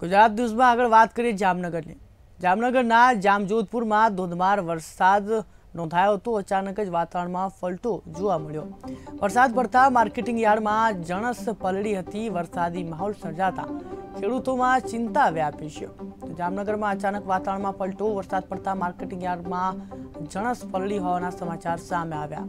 ગુજરાત ન્યૂઝમાં આગળ વાત કરીએ જામનગરની. જામનગરના જામજોધપુરમાં ધોધમાર વરસાદ નોંધાયો હતો. અચાનક જ વાતાવરણમાં પલટો જોવા મળ્યો. વરસાદ પડતા માર્કેટિંગ યાર્ડમાં જણસ પલળી હતી. વરસાદી માહોલ સર્જાતા ખેડૂતોમાં ચિંતા વ્યાપી છે. તો જામનગરમાં અચાનક વાતાવરણમાં પલટો. વરસાદ પડતા માર્કેટિંગ યાર્ડમાં જણસ પલળી હોવાના સમાચાર સામે આવ્યા.